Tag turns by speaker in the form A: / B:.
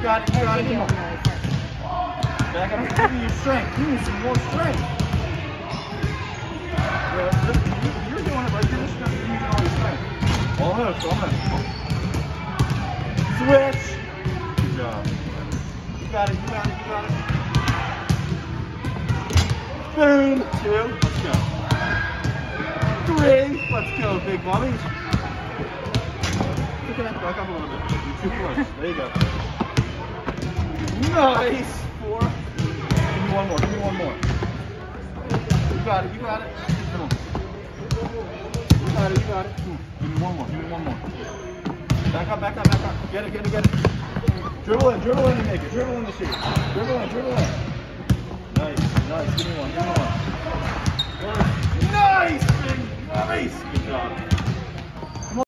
A: You got it. You got it. Come. Back up. Give me your strength. Give me some more strength. You're doing it right. You're just me all your strength. All hook. All hook. Switch. Good job. You got it. You got it. You got it. Boom. Two. Let's go. Three. Let's go, big that. Back up a little bit. You're too close. There you go. Nice. Four. Give me one more. Give me one more. You got it. You got it. Come on. You got it. You got it. Give me one more. Give me one more. Back up. Back up. Back up. Get it. Get it. Get it. Dribble in. Dribble in and make it. Dribble in the shoot. Dribble in. Dribble in. Nice. Nice. Give me one. Give me one. Nice. Nice. Good job.